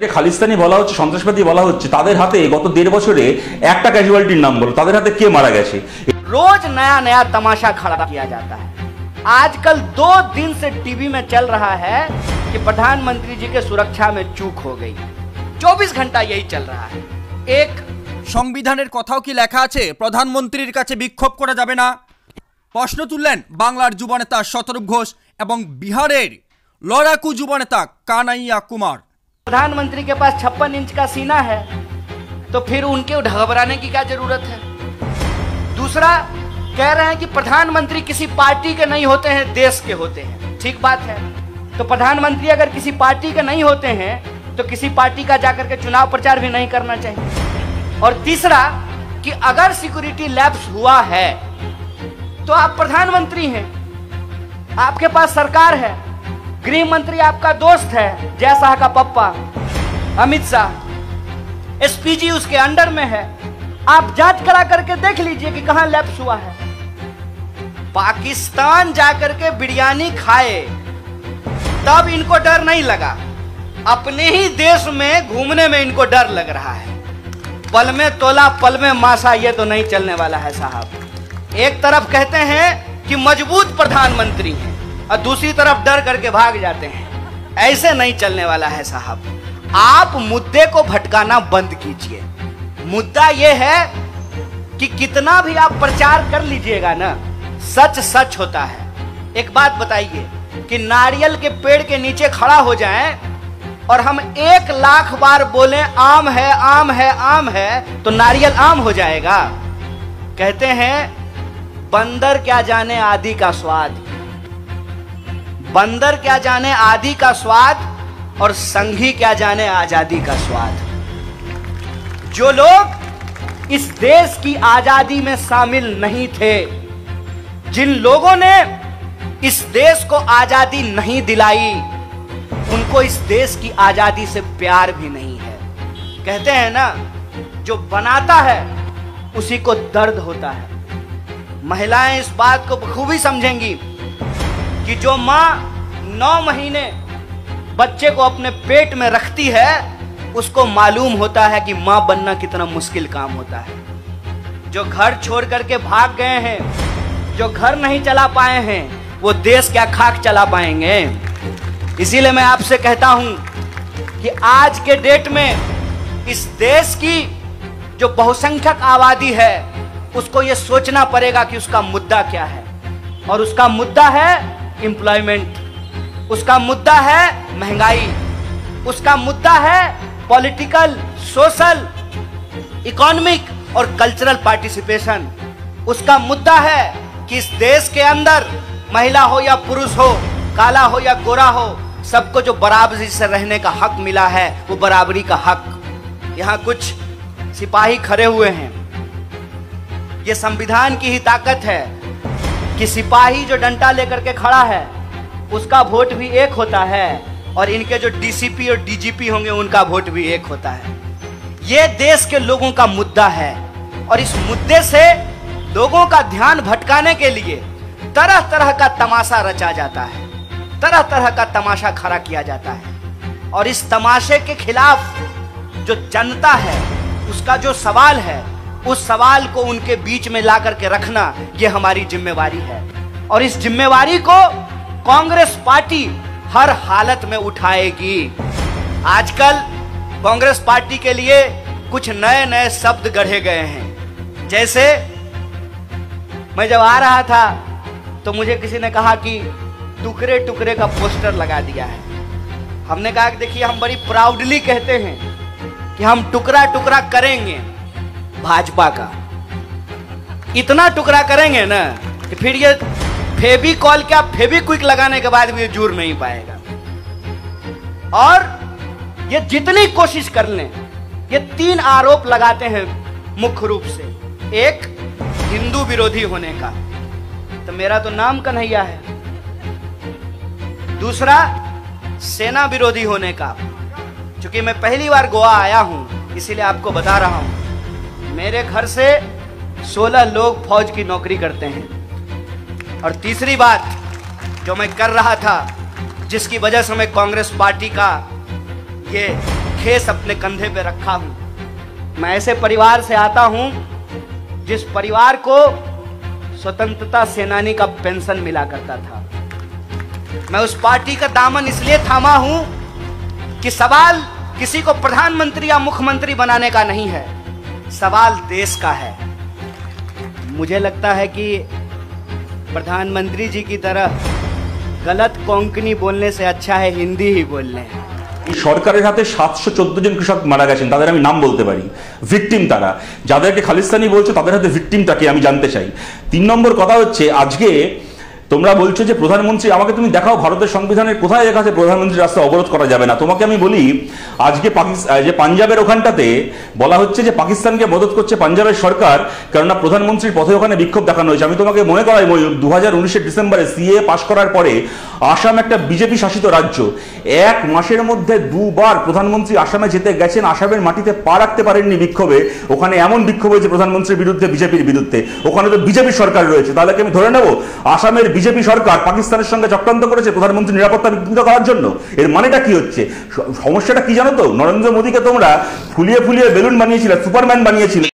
যে খালিস্তানি বলা হচ্ছে সন্ত্রাসবাদী বলা হচ্ছে তাদের হাতে গত দেড় বছরে একটা ক্যাজুয়ালিটির নাম বলো তাদের হাতে কে মারা গেছে रोज नया नया तमाशा खड़ा किया जाता है आजकल दो दिन से टीवी में चल रहा है कि प्रधानमंत्री जी के सुरक्षा में चूक हो गई 24 घंटा यही चल रहा है एक সংবিধানের কথাও কি লেখা আছে প্রধানমন্ত্রীর কাছে বিক্ষোভ করা যাবে না প্রশ্ন তুললেন বাংলার যুবনেতা শতরূপ ঘোষ এবং বিহারের লড়াকু যুবনেতা কানাইয়া কুমার प्रधानमंत्री के पास छप्पन इंच का सीना है तो फिर उनके घबराने की क्या ज़रूरत है? दूसरा, कह रहे हैं कि प्रधानमंत्री किसी पार्टी के नहीं होते हैं, देश के होते हैं। ठीक बात है। तो प्रधानमंत्री अगर किसी पार्टी के नहीं होते हैं तो किसी पार्टी का जाकर के चुनाव प्रचार भी नहीं करना चाहिए। और तीसरा, कि अगर सिक्योरिटी लैप्स हुआ है तो आप प्रधानमंत्री हैं। आपके पास सरकार है। गृह मंत्री आपका दोस्त है जय शाह का पप्पा। अमित शाह, एसपीजी उसके अंडर में है। आप जाँच करा करके देख लीजिए कि कहाँ लैप्स हुआ है। पाकिस्तान जाकर के बिरयानी खाए, तब इनको डर नहीं लगा। अपने ही देश में घूमने में इनको डर लग रहा है। पल में तोला, पल में मासा, ये तो नहीं चलने वाला है साहब। एक तरफ़ कहते हैं कि मज़बूत प्रधानमंत्री हैं। और दूसरी तरफ़ डर करके भाग जाते हैं। ऐसे नहीं चलने वाला है साहब। आप मुद्दे को भटकाना बंद कीजिए। मुद्दा यह है कि कितना भी आप प्रचार कर लीजिएगा ना, सच सच होता है। एक बात बताइए कि नारियल के पेड़ के नीचे खड़ा हो जाएँ और हम एक लाख बार बोले, आम है आम है आम है तो नारियल आम हो जाएगा। कहते हैं, बंदर क्या जाने आदि का स्वाद। बंदर क्या जाने आदि का स्वाद और संघी क्या जाने आज़ादी का स्वाद। जो लोग इस देश की आज़ादी में शामिल नहीं थे, जिन लोगों ने इस देश को आज़ादी नहीं दिलाई, उनको इस देश की आज़ादी से प्यार भी नहीं है। कहते हैं ना, जो बनाता है, उसी को दर्द होता है। महिलाएँ इस बात को बखूबी समझेंगी। कि जो माँ नौ महीने बच्चे को अपने पेट में रखती है, उसको मालूम होता है कि माँ बनना कितना मुश्किल काम होता है। जो घर छोड़ करके भाग गए हैं, जो घर नहीं चला पाए हैं, वो देश क्या खाक चला पाएँगे? इसीलिए मैं आपसे कहता हूँ कि आज के डेट में इस देश की जो बहुसंख्यक आबादी है, उसको ये सोचना पड़ेगा कि उसका मुद्दा क्या है। और उसका मुद्दा है एम्प्लॉयमेंट उसका मुद्दा है महँगाई। उसका मुद्दा है पॉलिटिकल सोशल इकोनॉमिक और कल्चरल पार्टिसिपेशन उसका मुद्दा है कि इस देश के अंदर महिला हो या पुरुष हो, काला हो या गोरा हो, सबको जो बराबरी से रहने का हक मिला है, वो बराबरी का हक। यहाँ कुछ सिपाही खड़े हुए हैं। ये संविधान की ही ताकत है कि सिपाही जो डंडा लेकर के खड़ा है, उसका वोट भी एक होता है और इनके जो डीसीपी और डीजीपी होंगे, उनका वोट भी एक होता है। ये देश के लोगों का मुद्दा है और इस मुद्दे से लोगों का ध्यान भटकाने के लिए तरह तरह का तमाशा रचा जाता है तरह तरह का तमाशा खड़ा किया जाता है और इस तमाशे के खिलाफ जो जनता है, उसका जो सवाल है उस सवाल को उनके बीच में ला करके रखना यह हमारी जिम्मेवारी है। और इस जिम्मेवारी को कांग्रेस पार्टी हर हालत में उठाएगी। आजकल कांग्रेस पार्टी के लिए कुछ नए नए शब्द गढ़े गए हैं। जैसे, मैं जब आ रहा था तो मुझे किसी ने कहा कि टुकड़े टुकड़े का पोस्टर लगा दिया है। हमने कहा कि देखिए, हम बड़ी प्राउडली कहते हैं कि हम टुकड़ा टुकड़ा करेंगे। भाजपा का। इतना टुकड़ा करेंगे ना, कि फिर ये फेबी कॉल क्या फेबी क्विक लगाने के बाद भी ये जुड़ नहीं पाएगा। और ये जितनी कोशिश कर लें, ये तीन आरोप लगाते हैं मुख्य रूप से। एक, हिंदू विरोधी होने का। तो मेरा तो नाम कन्हैया है। दूसरा, सेना विरोधी होने का। क्योंकि मैं पहली बार गोवा आया हूँ, इसीलिए आपको बता रहा हूँ। मेरे घर से 16 लोग फौज की नौकरी करते हैं। और तीसरी बात जो मैं कर रहा था, जिसकी वजह से मैं कांग्रेस पार्टी का ये खेस अपने कंधे पे रखा हूँ। मैं ऐसे परिवार से आता हूँ, जिस परिवार को स्वतंत्रता सेनानी का पेंशन मिला करता था। मैं उस पार्टी का दामन इसलिए थामा हूँ कि सवाल किसी को प्रधानमंत्री या मुख्यमंत्री बनाने का नहीं है। सवाल देश का है मुझे लगता है कि प्रधानमंत्री जी की तरह गलत कोंकणी बोलने से अच्छा है हिंदी ही बोल लें এই সরকারের হাতে সাতশো চোদ্দ জন কৃষক মারা গেছেন তাদের আমি নাম বলতে পারি ভিকটিম তারা যাদেরকে খালিস্তানি বলছো তাদের হাতে ভিকটিমটাকে আমি জানতে চাই তিন নম্বর কথা হচ্ছে আজকে তোমরা বলছো যে প্রধানমন্ত্রী, আমাকে তুমি দেখাও ভারতের সংবিধানের কোথায় লেখা আছে প্রধানমন্ত্রী রাস্তা অবরোধ করা যাবে না। তোমাকে আমি বলি, আজকে যে পাঞ্জাবের ওখানটাতে বলা হচ্ছে যে পাকিস্তানকে মদত করছে পাঞ্জাবের সরকার, কেননা প্রধানমন্ত্রীর পথে ওখানে বিক্ষোভ দেখানো হয়েছে। আমি তোমাকে মনে করাই দু হাজার উনিশের ডিসেম্বরে সিএ পাশ করার পরে আসাম একটা বিজেপি শাসিত রাজ্য। এক মাসের মধ্যে দুবার প্রধানমন্ত্রী আসামে যেতে গেছেন, আসামের মাটিতে পা রাখতে পারেননি বিক্ষোভে। ওখানে এমন বিক্ষোভ হয়েছে প্রধানমন্ত্রীর বিরুদ্ধে, বিজেপির বিরুদ্ধে। ওখানে তো বিজেপি সরকার রয়েছে, তাহলে আমি ধরে নেব? আসামের বিজেপি সরকার পাকিস্তানের সঙ্গে চক্রান্ত করেছে প্রধানমন্ত্রী নিরাপত্তা বিঘ্নিত করার জন্য? এর মানেটা কি হচ্ছে? সমস্যাটা কি জানো তো? নরেন্দ্র মোদীকে তোমরা ফুলিয়ে ফুলিয়ে বেলুন বানিয়েছিলে, সুপারম্যান বানিয়েছিলে।